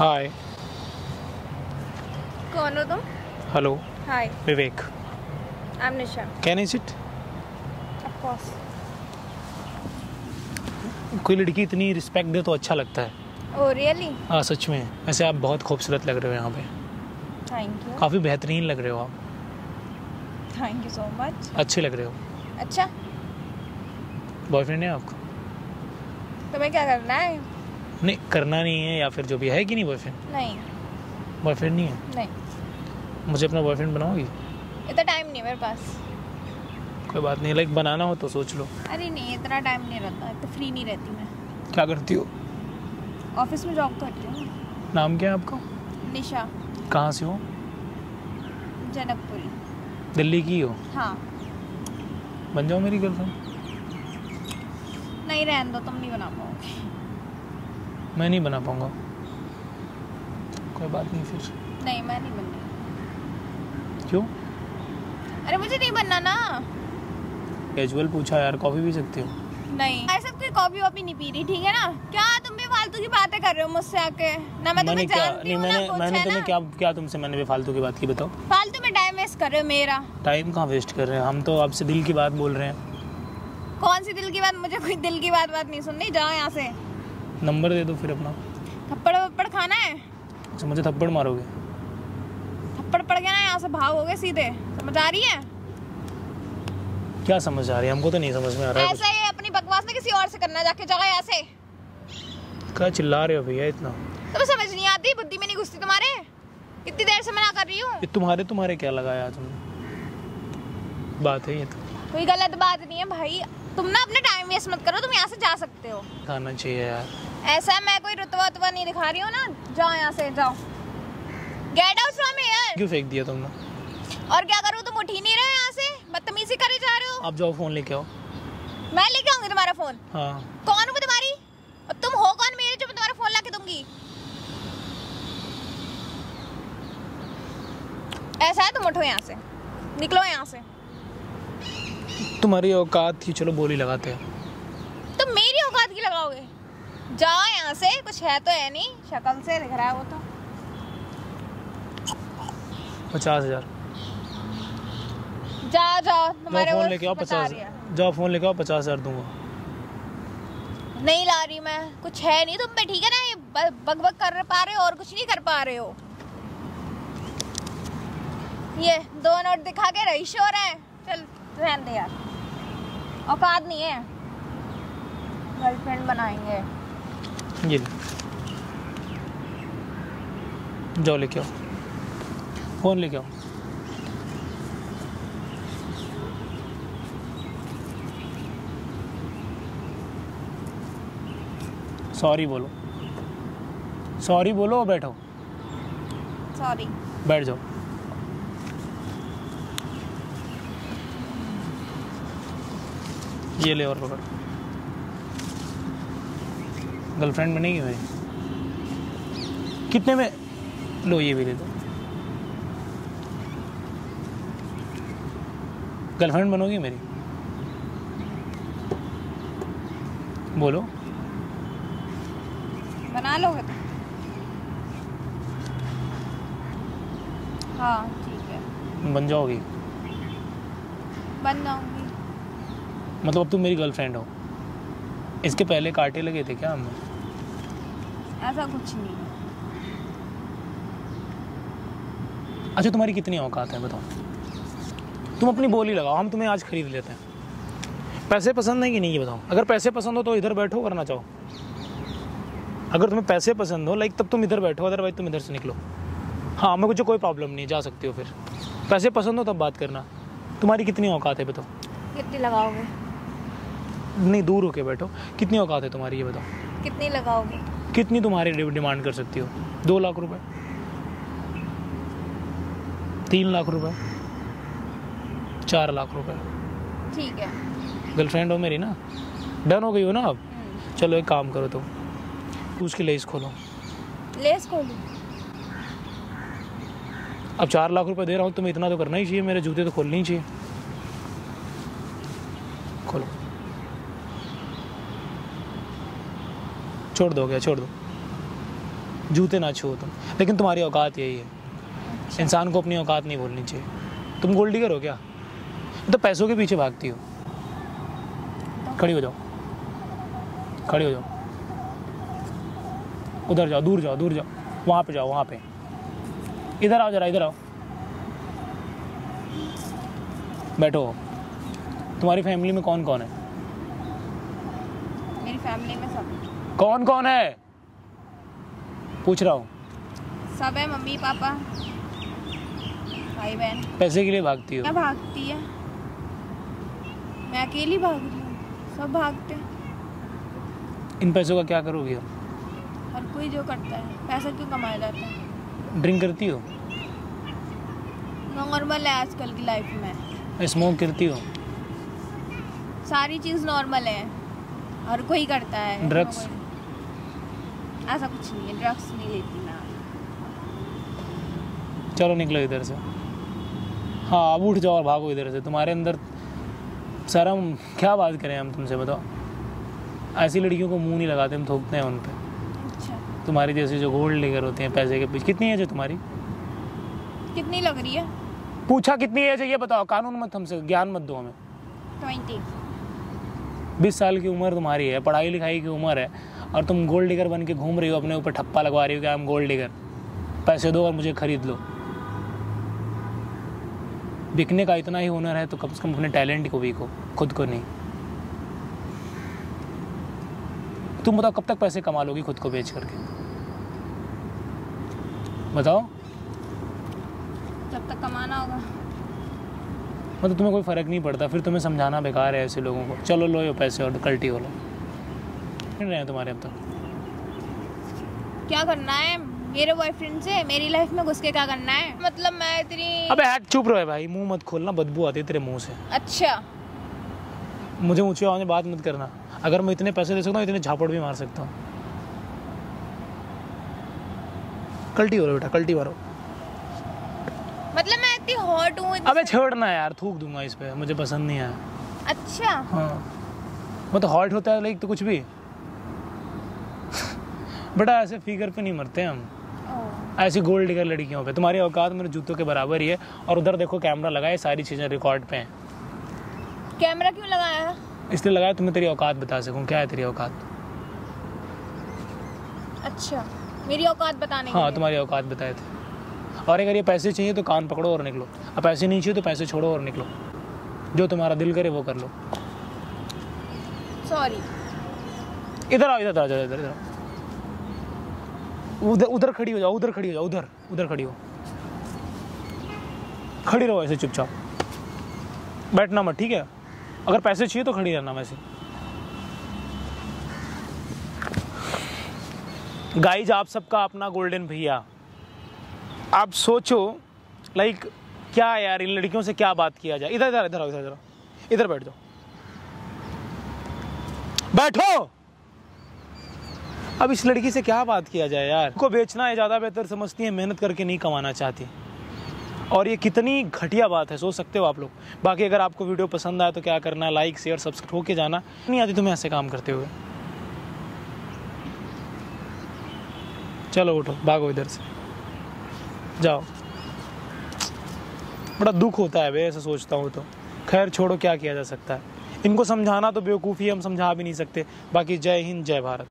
हाय कौन हो तुम? Hello hi Vivek I am Nisha can is it of course कोई लड़की इतनी रिस्पेक्ट दे तो अच्छा लगता है। ओ रियली हाँ सच में। वैसे आप बहुत खूबसूरत लग रहे हो यहाँ पे। थैंक यू काफ़ी बेहतरीन लग रहे हो आप। थैंक यू सो मच अच्छे लग रहे हो। अच्छा। बॉयफ्रेंड है आपका? तुम्हें क्या करना है? नहीं करना नहीं है या फिर जो भी है कि नहीं बॉयफ्रेंड नहीं। बॉयफ्रेंड नहीं है? नहीं। मुझे अपना बॉयफ्रेंड बनाओगी? इतना टाइम नहीं मेरे पास। कोई बात नहीं लाइक बनाना हो तो सोच लो। अरे नहीं इतना टाइम नहीं रहता इतना फ्री नहीं रहती मैं। क्या करती हो? ऑफ़िस में जॉब करती हूँ। नाम क्या है आपका? निशा। कहाँ से हो? जनकपुरी। दिल्ली की हो? हाँ। बन जाओ मेरी गर्लफ्रेंड। नहीं रहने दो तुम नहीं बना पाओगे। मैं नहीं बना पाऊँगा। कोई बात नहीं फिर। नहीं मैं नहीं बननी। क्यों? अरे मुझे नहीं बनना ना। कैजुअल पूछा यार कॉफ़ी पी सकती हो? नहीं। ऐसा कोई कॉफ़ी वॉफी नहीं पी रही ठीक है ना? क्या तुम भी फालतू की बातें कर रहे हो मुझसे आके? ना मैं तुम्हें जानती हूँ मैंने मैंने तुम्हें क्या क्या तुमसे मैंने भी फालतू की बात की बताओ। फालतू में टाइम वेस्ट कर रहे हो मेरा। टाइम कहाँ वेस्ट कर रहे हैं? हम तो आपसे दिल की बात बोल रहे हैं। कौन सी दिल की बात? मुझे कोई दिल की बात बात नहीं सुननी। जाओ यहाँ से। नंबर दे दो फिर अपना। थप्पड़ वप्पड़ खाना है? अच्छा मुझे थप्पड़ मारोगे? थप्पड़ पड़ गया ना यहाँ से भागोगे सीधे। समझ आ रही है? क्या समझ आ रही है? हमको तो नहीं समझ में आ रहा है ऐसा ही अपनी बकवास ना किसी और से करना जाके जाओ यहाँ से क्या चिल्ला रहे हो भैया इतना? तुम्हें समझ नहीं आती? बुद्धि में नहीं घुसती तुम्हारे? कितनी देर से मना कर रही हूँ। ये तुम्हारे तुम्हारे क्या लगाया तुमने? बात है ये तो। कोई गलत बात नहीं है भाई। तुम ना अपने टाइम वेस्ट मत करो तुम यहाँ से जा सकते हो। खाना चाहिए यार। ऐसा है, मैं कोई रुतवा उतवा नहीं दिखा रही हूँ ना। जाओ यहाँ से जाओ। गेट आउट फ्रॉम हियर क्यों फेंक दिया तुमने? और क्या करूँ तुम उठ ही नहीं रहे यहाँ से? बदतमीजी करे जा रहे हो। आप जाओ फ़ोन लेके आओ। मैं लेके आऊँगी तुम्हारा फ़ोन हाँ। कौन हूँ तुम्हारी? और तुम हो कौन मेरे जो मैं तुम्हारा फ़ोन ला के दूँगी? ऐसा है तुम उठो यहाँ से। निकलो यहाँ से। तुम्हारी औकात थी चलो बोली लगाते हैं। तुम मेरी औकात की लगाओगे? जाओ यहाँ से कुछ है तो है नहीं शक्ल से दिख रहा है वो तो। पचास हज़ार। जाओ जाओ तुम्हारे फ़ोन लेके आओ पचास। जाओ फ़ोन लेके आओ पचास हज़ार दूँगा। नहीं ला रही मैं कुछ है नहीं तुम पे ठीक है ना ये ब- बक बक कर पा रहे हो और कुछ नहीं कर पा रहे हो। ये दो नोट दिखा के हो रहा है। चल रहने दे यार। औकात नहीं है। गर्लफ्रेंड बनाएँगे। ये। जाओ लेके आओ। फ़ोन लेके आओ। सॉरी बोलो। सॉरी बोलो बैठो। सॉरी बैठ जाओ। ये ले और पकड़। गर्लफ्रेंड बनेगी मेरी कितने में? लो ये भी ले लो। गर्लफ्रेंड बनोगी मेरी। बोलो। बना लोगे तुम? हाँ ठीक है। बन जाओगी। बन जाऊँगी। मतलब अब तुम मेरी गर्लफ्रेंड हो। इसके पहले कांटे लगे थे क्या हमें? ऐसा कुछ नहीं। अच्छा तुम्हारी कितनी औकात है बताओ। तुम अपनी बोली लगाओ हम तुम्हें आज खरीद लेते हैं। पैसे पसंद है कि नहीं ये बताओ। अगर पैसे पसंद हो तो इधर बैठो करना चाहो अगर तुम्हें पैसे पसंद हो लाइक तब तुम इधर बैठो अदरवाइज़ तुम इधर से निकलो। हाँ मैं मुझे कोई प्रॉब्लम नहीं जा सकती हो फिर। पैसे पसंद हो तब बात करना। तुम्हारी कितनी औकात है बताओ। कितनी लगाओगे? नहीं दूर होके बैठो। कितनी औकात है तुम्हारी ये बताओ। कितनी लगाओगे? कितनी तुम्हारी डिमांड कर सकती हो? दो लाख रुपए। तीन लाख रुपए। चार लाख रुपए। ठीक है। गर्लफ्रेंड हो मेरी ना? डन हो गई हो ना अब हम्म, चलो एक काम करो तुम। उसकी लेस खोलो। लेस खोलो? अब चार लाख रुपए दे रहा हूँ तुम्हें इतना तो करना ही चाहिए मेरे जूते तो खोलने ही चाहिए खोलो छोड़ दो क्या छोड़ दो। जूते ना छुओ तुम। लेकिन तुम्हारी औकात यही है। इंसान को अपनी औकात नहीं भूलनी चाहिए। तुम गोल्ड डिगर हो क्या तो पैसों के पीछे भागती हो। खड़ी हो जाओ। खड़ी हो जाओ। उधर जाओ, दूर जाओ दूर जाओ। वहाँ पे जाओ, वहाँ पे। इधर आओ जरा, इधर आओ। बैठो। तुम्हारी फैमिली में कौन कौन है? मेरी फैमिली में सब। कौन कौन है? पूछ रहा हूँ। सब है मम्मी पापा। भाई बहन पैसे के लिए भागती हो। क्या भागती है। मैं अकेली भाग रही हूँ। सब भागते हैं। इन पैसों का क्या करोगी अब हर कोई जो करता है पैसा क्यों कमाया जाता है? ड्रिंक करती हो? नॉर्मल है आजकल की लाइफ में। स्मोक करती हो। सारी चीज़ नॉर्मल है। हर कोई करता है। Drugs? ऐसा कुछ नहीं है ड्रग्स नहीं लेती मैं चलो निकलो इधर से। हाँ अब उठ जाओ और भागो इधर से। तुम्हारे अंदर शर्म क्या बात करें हम तुमसे बताओ। ऐसी लड़कियों को मुँह नहीं लगाते हम थोपते हैं उन पे। अच्छा। तुम्हारी जैसे जो गोल्ड लेकर होते हैं पैसे के पीछे। कितनी एज है तुम्हारी? कितनी लग रही है? पूछा कितनी एज है ये बताओ। कानून मत हमसे ज्ञान मत दो हमें। ट्वेंटी। बीस साल की उम्र तुम्हारी है पढ़ाई लिखाई की उम्र है। और तुम गोल्ड डिगर बन के घूम रही हो अपने ऊपर ठप्पा लगवा रही हो कि आई एम गोल्ड डिगर पैसे दो और मुझे खरीद लो। बिकने का इतना ही हुनर है तो कम से कम अपने टैलेंट को बिको खुद को नहीं। तुम बताओ कब तक पैसे कमा लोगी खुद को बेच करके? बताओ। जब तक कमाना होगा। मतलब तुम्हें कोई फ़र्क नहीं पड़ता फिर तुम्हें समझाना बेकार है ऐसे लोगों को। चलो लो ये पैसे और कल्टी हो लो। नहीं रहे हैं तुम्हारे अब तक? क्या करना है? मेरे बॉयफ्रेंड से? मेरी लाइफ में घुस के क्या करना है? मतलब मैं इतनी अबे हैट चुप रहो भाई मुँह मत खोलना बदबू आती है तेरे मुँह से। अच्छा। मुझे ऊँची आवाज़ में बात मत करना। अगर मैं इतने पैसे दे सकता हूँ इतने झापड़ भी मार सकता हूँ। कल्टी हो रहा बेटा कल्टी मारो मतलब मैं इतनी हॉट हूँ अबे छोड़ना यार थूक दूँगा इस पे मुझे पसंद नहीं आया। अच्छा। हाँ। वो तो हॉट होता है लाइक तो कुछ भी। बेटा ऐसे फिगर पे नहीं मरते हम। ऐसी गोल्ड डिगर लड़कियों पे। तुम्हारी औकात मेरे जूतों के बराबर ही है और उधर देखो कैमरा लगा है सारी चीज़ें रिकॉर्ड पे हैं। कैमरा क्यों लगाया? है इसलिए लगाया तुम्हें तेरी औकात बता सकूँ क्या है तेरी औकात? अच्छा मेरी औकात बताने हाँ तुम्हारी औकात बताए थे। और अगर ये पैसे चाहिए तो कान पकड़ो और निकलो। अब पैसे नहीं चाहिए तो पैसे छोड़ो और निकलो। जो तुम्हारा दिल करे वो कर लो। सॉरी इधर आओ इधर आ जाओ इधर इधर आओ। उधर उधर खड़ी हो जाओ, उधर खड़ी हो जाओ, उधर उधर खड़ी हो। खड़ी रहो ऐसे चुपचाप। बैठना मत, ठीक है? अगर पैसे चाहिए तो खड़ी रहना वैसे। गाइज़ आप सबका अपना गोल्डन भैया आप सोचो लाइक क्या यार, इन लड़कियों से क्या बात किया जाए? इधर इधर इधर इधर इधर बैठ जाओ। बैठो! अब इस लड़की से क्या बात किया जाए यार? को बेचना है, ज़्यादा बेहतर समझती है, मेहनत करके नहीं कमाना चाहती। और ये कितनी घटिया बात है, सोच सकते हो आप लोग। बाकी अगर आपको वीडियो पसंद आए तो क्या करना लाइक शेयर सब्सक्राइब होके जाना। नहीं आती तुम्हें ऐसे काम करते हुए। चलो उठो, भागो इधर से। जाओ। बड़ा दुख होता है बे, ऐसे सोचता हूँ तो। खैर, छोड़ो, क्या किया जा सकता है। इनको समझाना तो बेवकूफ़ी हम समझा भी नहीं सकते। बाकी जय हिंद, जय भारत।